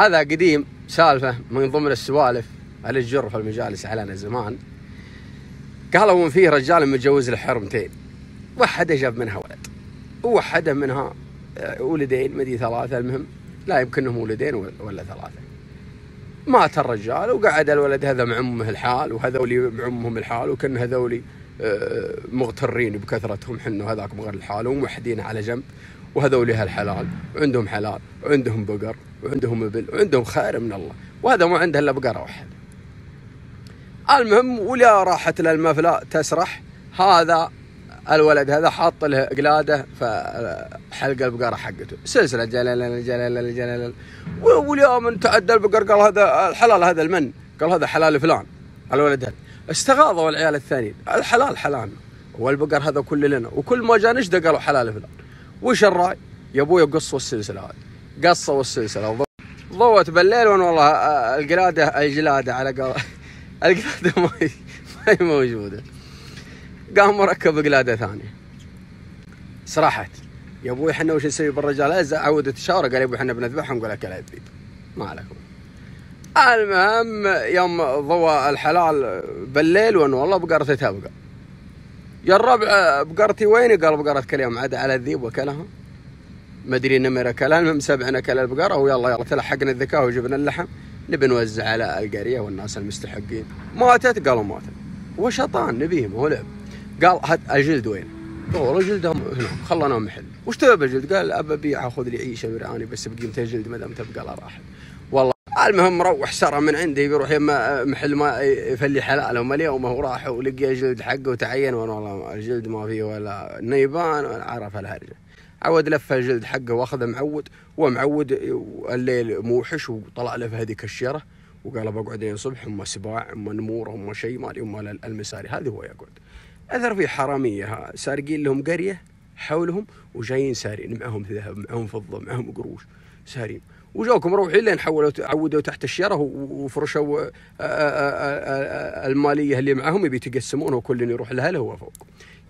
هذا قديم سالفة من ضمن السوالف اللي الجر في المجالس علينا زمان؟ قالوا ان فيه رجال متجوز له حرمتين وحده جاب منها ولد. ووحده منها آه، ولدين مدي ثلاثة المهم. لا يمكنهم ولدين ولا ثلاثة. مات الرجال وقعد الولد هذا مع أمه الحال وهذولي مع امهم الحال وكأن هذولي آه، مغترين بكثرتهم حنا هذاك مغر الحال وموحدين على جنب. وهذولي هالحلال وعندهم حلال وعندهم بقر وعندهم إبل وعندهم خير من الله. وهذا ما عنده إلا بقرة واحدة. المهم ولا راحت للمفلا تسرح. هذا الولد هذا حاط له قلاده في حلق البقرة حقته. سلسلة جلال جلال جلال. واليوم تعدى البقر قال هذا الحلال هذا المن. قال هذا حلال فلان. الولد هذا. استغاضوا العيال الثانيين. الحلال حلال. والبقر هذا كل لنا. وكل ما جاء نشده قالوا حلال فلان. وش الرأي؟ يا أبوي قصوا السلسله هذه. قصوا السلسله ضوت بالليل وأنا والله القلادة الجلاده على قول القلادة ما هي موجودة. قام مركب قلادة ثانية. سرحت يا أبوي إحنا وش نسوي بالرجال؟ هزه عودت الشاورة قال يا أبوي إحنا بنذبحهم نقول لك لا ما عليكم. المهم يوم ضوى الحلال بالليل وأنا والله بقرتي تبقى يا الربع بقرتي وين قال بقرتك اليوم عاد على الذيب وكلها. ما أدري نمر اكلها المهم سبعنا كل البقره ويلا يلا تلحقنا الذكاء وجبنا اللحم. نبي نوزع على القرية والناس المستحقين. ماتت؟ قالوا ماتت. وشطان نبيه ما هو لعب قال هات الجلد وين؟ قالوا الجلد هنا خلنا محل. وش تبى بالجلد؟ قال أبى ابيعه خذ لي عيشة ورعاني بس بقيمه الجلد ما دام تبقى له والله المهم مروح سرى من عندي بيروح يما محل ما يفلي حلاله. وما اليوم هو راح ولقي الجلد حقه وتعين وأنا والله الجلد ما فيه ولا نيبان ولا عرف الهرجة. عود لف الجلد حقه وأخذه معود ومعود الليل موحش وطلع له في هذيك الشيرة. وقال بقعد لين الصبح أما سباع أما نمور أما شيء ما أما المساري. هذه هو يقعد. أثر في حرامية سارقين لهم قرية حولهم وجايين سارين معهم ذهب معهم فضة معهم قروش. سارين وجوكم روحي لين حولوا عودوا تحت الشيره وفرشوا آه، آه، آه، المالية اللي معهم يبي يتقسمون وكل يروح لها هو فوق.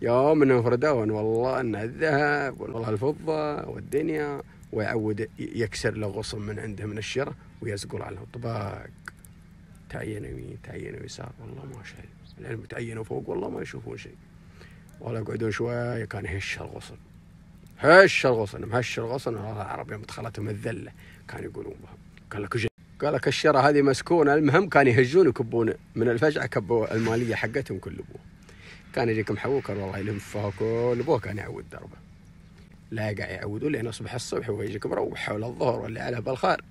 يوم انهم فردون والله أن الذهب والله الفضة والدنيا. ويعود يكسر له غصن من عنده من الشره ويزقل على طباق تعين يمين تعين يسار. والله ما شيء العلم تعينوا فوق والله ما يشوفون شيء. والله يقعدون شوية كان يهش الغصن هش الغصن مهش الغصن. العرب يوم دخلتهم الذله كانوا يقولون بها. قال لك قال لك الشره هذه مسكونة. المهم كان يهجون يكبون. من الفجعه كبوا المالية حقتهم كل ابوه كان يجيك محوكر والله يلم فيها كل ابوه كان يعود دربه. لا يقع يعود لين أصبح الصبح ويجيك مروح حول الظهر واللي عليه بالخير.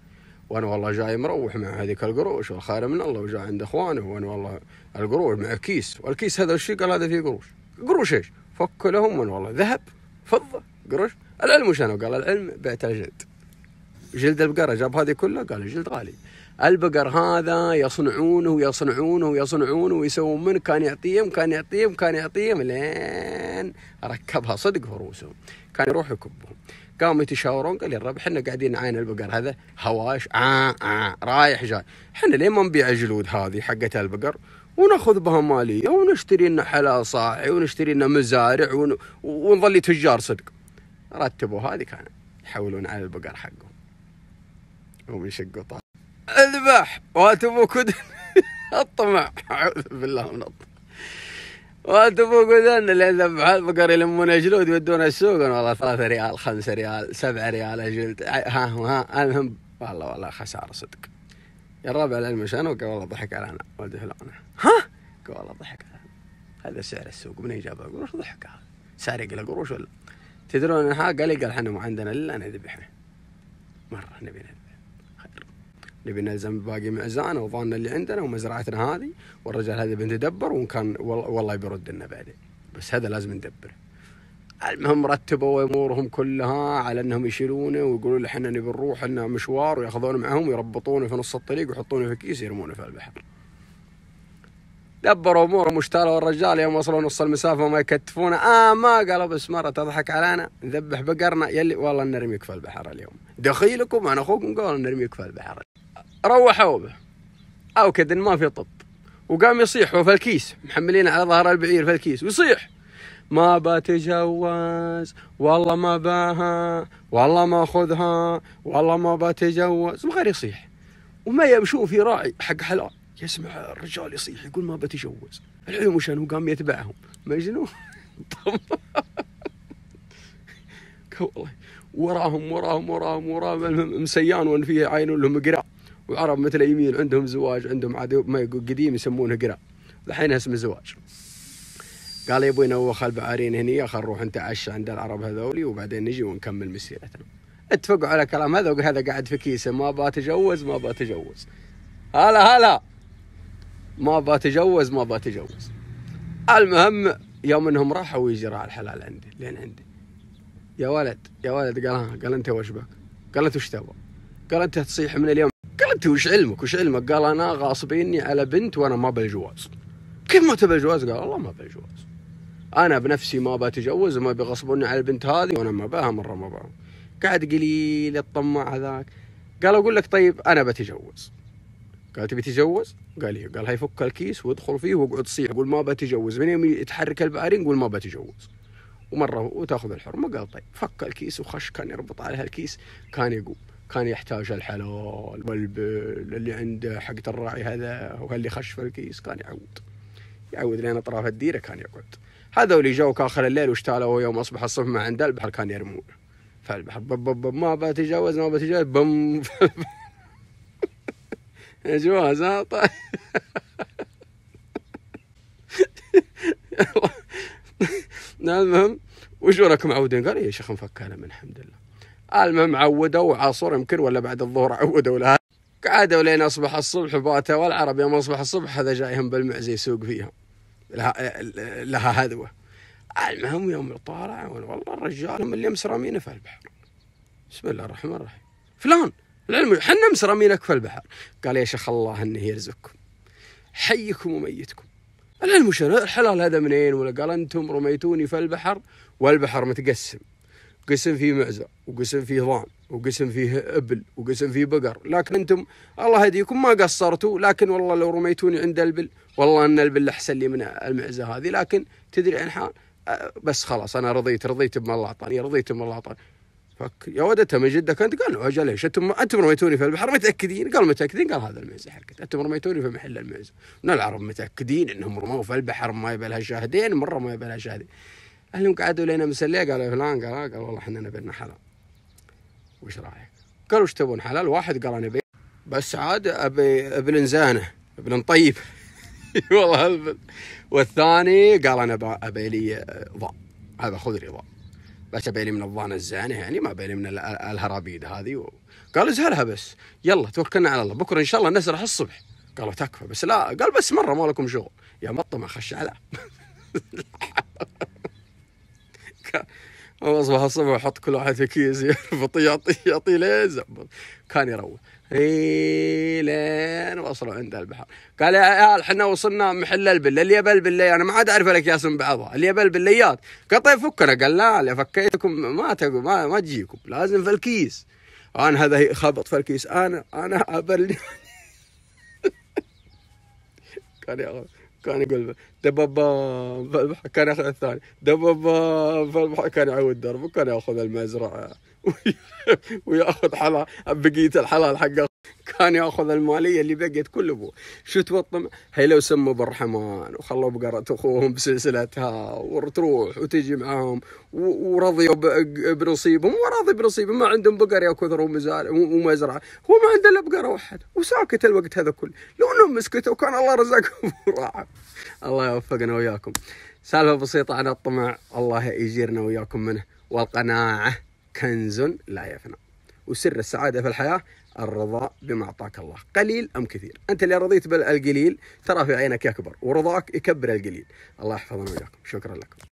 وأنا والله جاي مروح مع هذيك القروش والخير من الله وجاء عند إخوانه. وأنا والله القروش مع كيس والكيس هذا وش قال هذا فيه قروش. قروش إيش؟ فك لهم. من والله ذهب فضة. قروش. العلم وش أنا قال العلم بعت الجلد. جلد البقرة جاب هذه كلها؟ قال الجلد غالي. البقر هذا يصنعونه ويصنعونه ويصنعونه ويسوون منه كان يعطيهم كان يعطيهم كان يعطيهم لين ركبها صدق فروسهم كان يروح يكبهم. قاموا يتشاورون قال الرب إحنا قاعدين نعاين البقر هذا هواش آه آه رايح جاي. إحنا ليه ما نبيع الجلود هذه حقت البقر؟ وناخذ بها مالية ونشتري لنا حلا صاحي ونشتري لنا مزارع ون... ونظل تجار صدق. رتبوا هذه كان يحولون على البقر حقهم. ومن شقوا طال أذبح! واتبوك الطمع. أعوذ بالله من الطمع. واتبوك ودن اللي ذبح البقر يلمون جلود يودون السوق. والله ثلاثة ريال خمسة ريال سبعة ريال جلد ها ها المهم والله والله خسارة صدق. يا الرابع العلم شنو قال والله ضحك علينا ولد فلان ها؟ قال والله ضحك علينا هذا سعر السوق. من جاب القروش ضحك هذا سارق له قروش ولا؟ تدرون ها قال قال إحنا ما عندنا إلا نذبحه مرة نبي نذبح نبي نلزم باقي معزانه وظاننا اللي عندنا ومزرعتنا هذه والرجال هذا بندبر وإن كان والله يبرد لنا بعدين. بس هذا لازم ندبره المهم رتبوا أمورهم كلها على إنهم يشيلونه ويقولوا إحنا نبي نروح لنا مشوار وياخذونه معهم ويربطونه في نص الطريق ويحطونه في كيس يرمونه في البحر. دبروا امورهم واشتروا الرجال يوم وصلوا نص المسافة وما يكتفونه آه ما قالوا بس مرة تضحك علينا. نذبح بقرنا. يلي والله نرميك في البحر اليوم. دخيلكم أنا أخوكم قالوا نرميك في البحر. روحوا به. أو كذا ما في طب. وقام يصيح هو في الكيس. محملين على ظهر البعير في الكيس. ويصيح. ما بتجوز. والله ما باها. والله ما خذها. والله ما بتجوز. وغير يصيح. وما يمشون في راعي حق حلال. يسمع الرجال يصيح يقول ما بتجوز. العلم وش قام يتبعهم. مجنون والله. وراهم وراهم وراهم وراهم. مسيان وأن فيه عين لهم قراء. وعرب مثل يمين عندهم زواج عندهم عاد ما يقول قديم يسمونه قراء. الحين اسمه زواج. قال يا أبوي نوخ البعارين هني خل نروح نتعشى عند العرب هذولي وبعدين نجي ونكمل مسيرتنا. اتفقوا على كلام هذا هذا قاعد في كيسة. ما بتجوز ما بتجوز. هلا هلا. ما بتجوز ما بتجوز المهم يوم إنهم راحوا ويجي راح الحلال عندي لين عندي. يا ولد يا ولد قال ها قال أنت وش بك؟ قال أنت وش تبغى؟ قال أنت تصيح من اليوم. قال أنت وش علمك؟ وش علمك؟ قال أنا غاصبيني على بنت وأنا ما بالجواز. كيف ما تبي الجواز؟ قال الله ما بالجواز. أنا بنفسي ما بتجوز وما بيغصبوني على البنت هذه وأنا ما باها مرة ما باها قاعد قليل الطماع هذاك. قال أقول لك طيب أنا بتجوز. قال تبي تتجوز؟ قال لي قال هاي فك الكيس وادخل فيه واقعد تصيح. قول ما بتجوز. من يوم يتحرك البعارين قول ما بتجوز. ومرة وتأخذ الحرمة. قال طيب فك الكيس وخش. كان يربط عليها الكيس. كان يقوم. كان يحتاج الحلال والبل اللي عنده حقة الراعي هذا. واللي خش في الكيس. كان يعود. يعود لين أطراف الديرة كان يقعد. هذول جو آخر الليل واشتالوا يوم أصبح الصبح ما عند البحر. كان يرمون. فالبحر بب بب ما بتجاوز ما بتجاوز بم. جواز ها طيب. المهم وش وراكم معودين؟ قال يا شيخ مفك من الحمد لله. المهم عودوا عصر يمكن ولا بعد الظهر عودوا لها. قعدوا لين أصبح الصبح باتوا والعرب يوم أصبح الصبح هذا جايهم بالمعزه يسوق فيها لها, لها هذوة. المهم يوم طالع والله الرجال هم اللي مسرامينه في البحر. بسم الله الرحمن الرحيم. فلان العلم حنا مسرامينك في البحر. قال يا شيخ الله إنه يرزقكم حيكم وميتكم. العلم وش الحلال هذا منين؟ ولا؟ قال أنتم رميتوني في البحر والبحر متقسم. قسم فيه معزة وقسم فيه ضان وقسم فيه أبل وقسم فيه بقر. لكن أنتم الله يهديكم ما قصرتوا. لكن والله لو رميتوني عند البل والله إن البل أحسن لي من المعزة هذه. لكن تدري عن حال بس خلاص أنا رضيت رضيت بما الله اعطاني رضيت بما الله اعطاني فك يا ولد من جدك أنت؟ قال أجل ليش أنتم أنتم رميتوني في البحر؟ متاكدين قال متاكدين قال هذا المعزه حقت أنتم رميتوني في محل المعزه من العرب متاكدين إنهم رموا في البحر؟ ما يبي لها شاهدين مرة ما يبي لها شاهدين أهلهم قعدوا لنا مسليه قالوا فلان قال قال والله إحنا نبي حلال. وش رأيك؟ قالوا وش تبون حلال؟ واحد قال أنا ابي بس عاد ابي ابن زانه ابن طيب. والله والثاني قال أنا أبي لي ضاء هذا خذ ضاء بس ابي لي من الضانه الزانه يعني ما ابي لي من الهرابيد هذه و... قال ازهرها بس. يلا توكلنا على الله. بكرة إن شاء الله نسرح الصبح. قالوا تكفى بس لا. قال بس مرة ما لكم شغل. يا مطمع خش على. اصبح الصبح أحط كل واحد في كيس يربط يعطي يعطي ليه زبط كان يروح. لين وصلوا عند البحر. قال يا عيال إحنا وصلنا محل البل. اللي يبى البليه أنا ما عاد أعرف الاكياس من بعضها. اللي يبى البليات قال طيب فكنا. قال لا اللي فكيتكم ما ما, ما تجيكم. لازم في الكيس. أنا هذا خبط في الكيس. أنا أنا ابل كان يقول دبابا كان ياخذ الثاني. دبابا كان يعود درب وكان ياخذ المزرعة. وياخذ حلال بقية الحلال حقه. كان ياخذ المالية اللي بقيت كل أبوه. شو توطم؟ هي لو سموا بالرحمن وخلوا بقرة أخوهم بسلسلتها وتروح وتجي معاهم ورضيوا بنصيبهم وراضي بنصيبهم. ما عندهم بقر يا كثر ومزرعة. هو ما عنده إلا بقرة واحدة. وساكت الوقت هذا كله. لو إنهم مسكتوا كان الله رزقهم وراحوا الله يوفقنا وياكم. سالفة بسيطة عن الطمع الله يجيرنا وياكم منه. والقناعة كنز لا يفنى. وسر السعادة في الحياة الرضا بما أعطاك الله. قليل أم كثير؟ أنت اللي رضيت بالقليل ترى في عينك يكبر ورضاك يكبر القليل. الله يحفظنا وياكم. شكرا لكم.